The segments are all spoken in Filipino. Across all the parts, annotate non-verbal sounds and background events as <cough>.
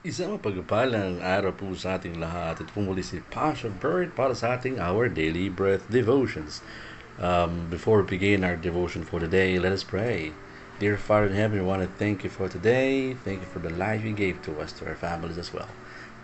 Isang mapagpalang araw po sa ating lahat at pumuli si Passion Bird para sa ating Our Daily Breath Devotions. Um, before we begin our devotion for today, let us pray. Dear Father in heaven, we want to thank you for today. Thank you for the life you gave to us, to our families as well.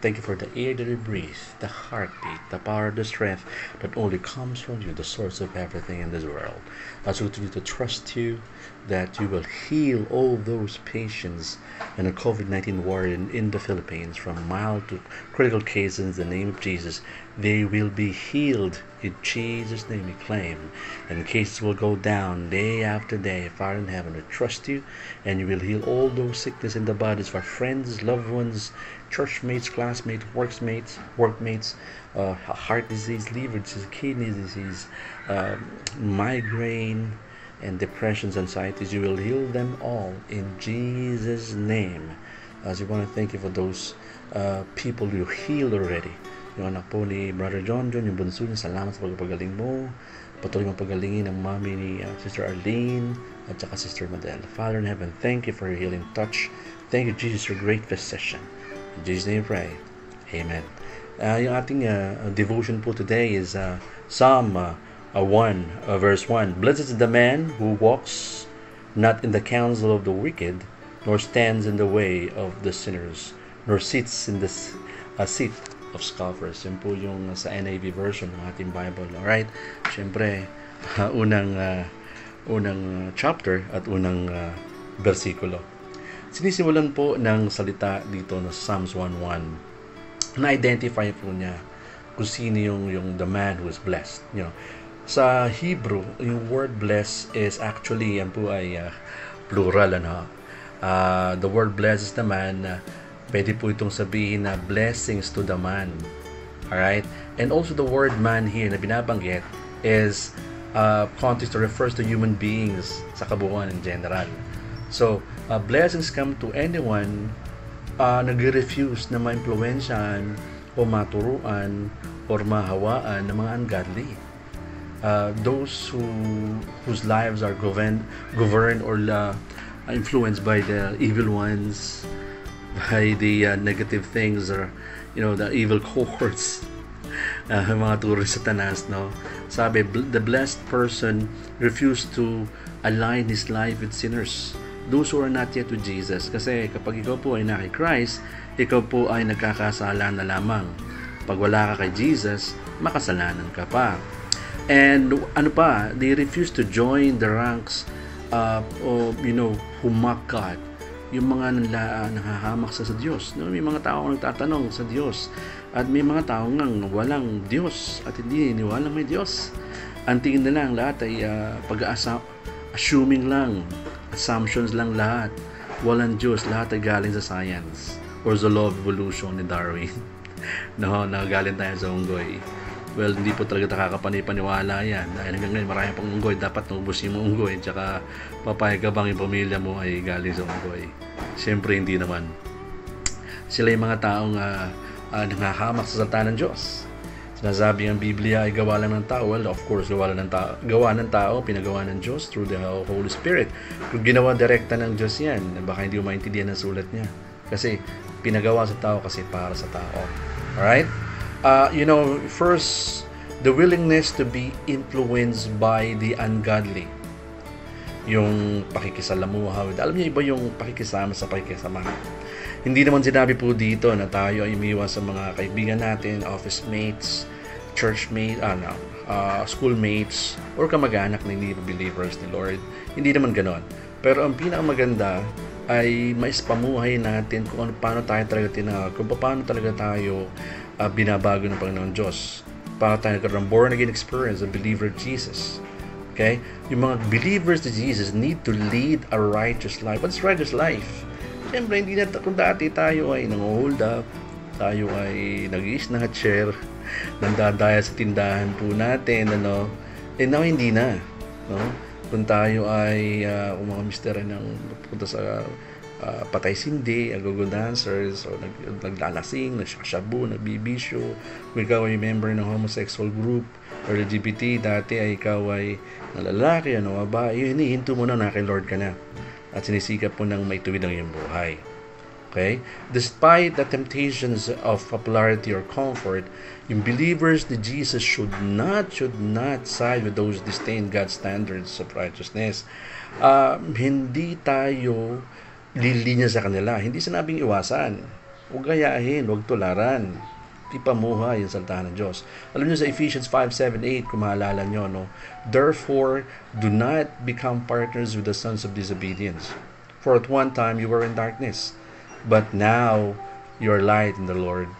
Thank you for the air that we breathe, the heartbeat, the power, the strength that only comes from you, the source of everything in this world. I we continue to trust you, that you will heal all those patients in the COVID 19 war in, in the Philippines, from mild to critical cases in the name of Jesus. They will be healed in Jesus' name, we claim. And cases will go down day after day. Father in heaven, we trust you, and you will heal all those sickness in the bodies of our friends, loved ones, churchmates, classmates, workmates, workmates, uh, heart disease, liver disease, kidney disease, uh, migraine, and depressions, anxieties. You will heal them all in Jesus' name. As we want to thank you for those uh, people you healed already. Yung anak po ni Brother John John, yung bunso niya, salamat sa pagpagaling mo. Patuloy mong pagalingin ang mami ni uh, Sister Arlene at saka Sister Madel. Father in heaven, thank you for your healing touch. Thank you, Jesus, your great physician. Jesus' name pray. Amen. Uh, yung ating uh, devotion po today is uh, Psalm uh, uh, 1, uh, verse 1. Blessed is the man who walks not in the counsel of the wicked, nor stands in the way of the sinners, nor sits in the uh, seat of scoffers. Yan po yung sa NIV version ng ating Bible. Alright? Siyempre, <laughs> uh, unang, uh, unang chapter at unang uh, versikulo. Sinisimulan po ng salita dito na Psalms 1.1 na-identify po niya kung sino yung, yung the man who is blessed. You know, sa Hebrew, yung word bless is actually, yan po ay uh, plural, ano? Uh, the word bless is the man, uh, pwede po itong sabihin na blessings to the man. Alright? And also the word man here na binabanggit is uh, context refers to human beings sa kabuuan in general. So, uh, blessings come to anyone uh, nag-refuse na ma-impluensyahan o maturuan or mahawaan ng mga ungodly. Uh, those who whose lives are governed governed or uh, influenced by the evil ones by the uh, negative things or you know the evil <laughs> cohorts <laughs> uh, mga turo sa tanas no? Sabi the blessed person refused to align his life with sinners those who are not yet with Jesus kasi kapag ikaw po ay na kay Christ ikaw po ay nagkakasala na lamang pag wala ka kay Jesus makasalanan ka pa And ano pa, they refuse to join the ranks uh, of, you know, God. Yung mga nila, uh, nahahamak sa, sa Diyos. No? May mga tao nagtatanong sa Diyos. At may mga tao ngang walang Diyos at hindi niwalang may Diyos. Ang tingin nila ang lahat ay uh, pag-assuming lang. Assumptions lang lahat. Walang Diyos. Lahat ay galing sa science or the law of evolution ni Darwin. <laughs> no, nagaling tayo sa unggoy Well, hindi po talaga nakakapanipaniwala yan. Dahil hanggang ngayon, marami pang unggoy. Dapat naubusin mo unggoy. Tsaka, papayag ka bang yung pamilya mo ay galing sa unggoy? Siyempre, hindi naman. Sila yung mga taong uh, uh, nangahamak sa salita ng Diyos. Sinasabi ang Biblia ay gawa lang ng tao. Well, of course, gawa lang ng tao. Gawa ng tao, pinagawa ng Diyos through the Holy Spirit. Kung ginawa direkta ng Diyos yan, baka hindi mo maintindihan ang sulat niya. Kasi, pinagawa sa tao kasi para sa tao. Alright? uh, you know, first, the willingness to be influenced by the ungodly. Yung pakikisalamuha. Alam niyo, iba yung pakikisama sa pakikisamahan. Hindi naman sinabi po dito na tayo ay umiwas sa mga kaibigan natin, office mates, church mate, ano, uh, schoolmates, or kamag-anak na hindi believers ni Lord. Hindi naman ganon. Pero ang pinakamaganda ay maispamuhay natin kung ano, paano tayo talaga tinawag, kung paano talaga tayo uh, binabago ng Panginoon Diyos para tayo nagkaroon ng born again experience, a believer of Jesus. Okay? Yung mga believers of Jesus need to lead a righteous life. What's righteous life? Siyempre, hindi na kung dati tayo ay nang-hold up, tayo ay nag-i-snatcher, <laughs> nandadaya sa tindahan po natin, ano, eh now hindi na. No? Kung tayo ay uh, mga mister ng punta sa uh, patay sindi, agogo dancers, o nag, naglalasing, nagsashabu, nagbibisyo, kung ikaw ay member ng homosexual group or LGBT, dati ay ikaw ay lalaki, ano, babae, hinihinto mo na na Lord ka na. At sinisikap mo nang maituwid ang iyong buhay. Okay? Despite the temptations of popularity or comfort, yung believers ni Jesus should not, should not side with those disdain God's standards of righteousness. Uh, hindi tayo lilinya sa kanila. Hindi sinabing iwasan. Huwag gayahin, huwag tularan. Di pamuhay yung salita ng Diyos. Alam niyo sa Ephesians 5, 7, 8, kung maalala nyo, no? Therefore, do not become partners with the sons of disobedience. For at one time you were in darkness, but now you are light in the Lord.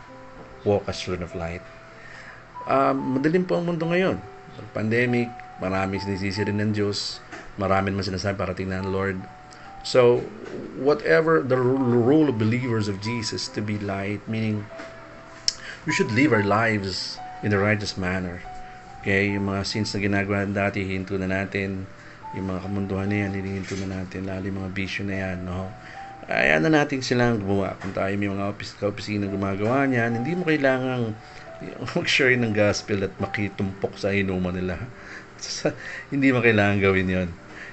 Walk as children of light. Um, madalim po ang mundo ngayon. Pandemic, maraming sinisisi rin ng Diyos. Marami naman sinasabi para tingnan ng Lord. So, whatever the role of believers of Jesus to be light, meaning we should live our lives in the righteous manner. Okay, yung mga sins na ginagawa dati, hinto na natin yung mga kamunduhan na yan, hinihinto na natin, lalo yung mga bisyo na yan, no? Ayan na natin silang gumawa. Kung tayo may mga office, ka-opisina gumagawa niyan, hindi mo kailangang mag-share ng gospel at makitumpok sa inuman nila. <laughs> hindi mo kailangan gawin yon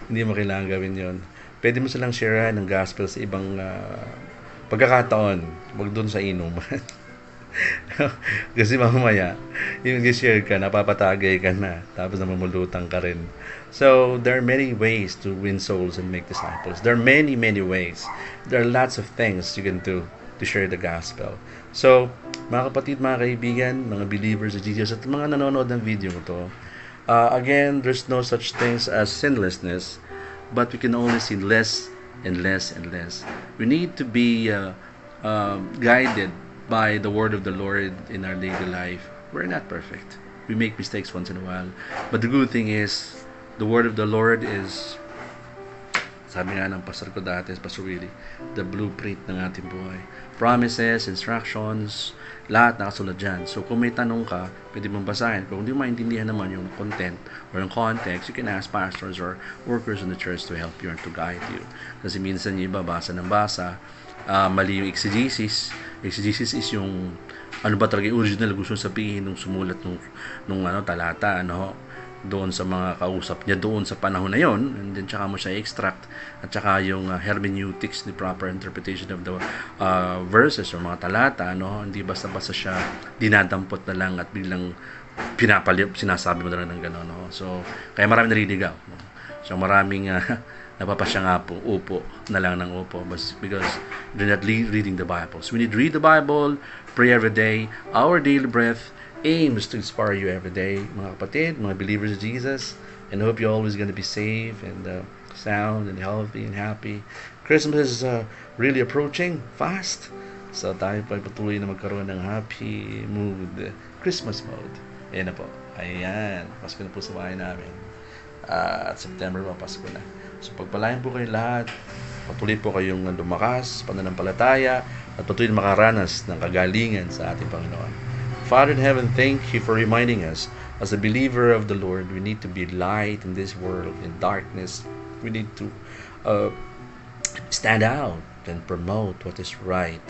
Hindi mo kailangan gawin yon Pwede mo silang share ng gospel sa ibang uh, pagkakataon. Huwag doon sa inuman. <laughs> <laughs> Kasi mamaya, yung share ka, napapatagay ka na, tapos namamulutan ka rin. So, there are many ways to win souls and make disciples. There are many, many ways. There are lots of things you can do to share the gospel. So, mga kapatid, mga kaibigan, mga believers of Jesus, at mga nanonood ng video ko to, uh, again, there's no such things as sinlessness, but we can only sin less and less and less. We need to be uh, uh, guided by the word of the Lord in our daily life. We're not perfect. We make mistakes once in a while. But the good thing is, the word of the Lord is, sabi nga ng pastor ko dati, Pastor Willie, the blueprint ng ating buhay. Promises, instructions, lahat nakasulat dyan. So, kung may tanong ka, pwede mong basahin. Kung hindi mo maintindihan naman yung content or yung context, you can ask pastors or workers in the church to help you and to guide you. Kasi minsan yung iba, basa ng basa, uh, mali yung exegesis. Exegesis is yung ano ba talaga yung original gusto sabihin nung sumulat nung, nung ano, talata, ano, doon sa mga kausap niya doon sa panahon na yon and then tsaka mo siya extract at tsaka yung uh, hermeneutics the proper interpretation of the uh, verses or mga talata no hindi basta-basta siya dinadampot na lang at biglang pinapalip sinasabi mo na lang ng gano'n no so kaya maraming naliligaw no? so maraming uh, <laughs> napapasya nga po, upo na lang ng upo because they're not reading the Bible. So we need to read the Bible, pray every day. Our daily breath aims to inspire you every day, mga kapatid, mga believers of Jesus, and hope you're always going to be safe and uh, sound and healthy and happy. Christmas is uh, really approaching fast. So tayo pa patuloy na magkaroon ng happy mood, Christmas mode. Ayan na po. Ayan. Pasko na po sa bahay namin. Uh, at September pa, Pasko na. So pagpalain po kayo lahat. Patuloy po kayong lumakas, pananampalataya, at patuloy na makaranas ng kagalingan sa ating Panginoon. Father in heaven, thank you for reminding us as a believer of the Lord, we need to be light in this world, in darkness. We need to uh, stand out and promote what is right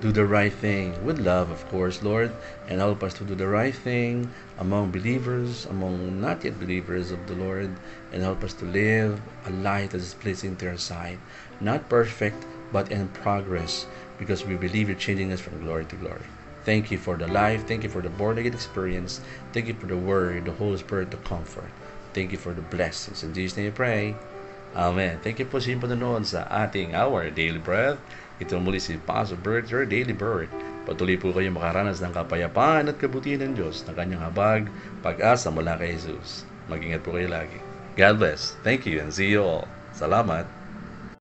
do the right thing with love, of course, Lord, and help us to do the right thing among believers, among not yet believers of the Lord, and help us to live a life that is pleasing to your sight. Not perfect, but in progress, because we believe you're changing us from glory to glory. Thank you for the life. Thank you for the born again experience. Thank you for the word, the Holy Spirit, the comfort. Thank you for the blessings. In Jesus' name I pray. Amen. Thank you po sa panonood sa ating Our Daily Breath. Ito muli si Pastor Bird, your daily bird. Patuloy po kayo makaranas ng kapayapaan at kabutihan ng Diyos na kanyang habag, pag-asa mula kay Jesus. Mag-ingat po kayo lagi. God bless. Thank you and see you all. Salamat.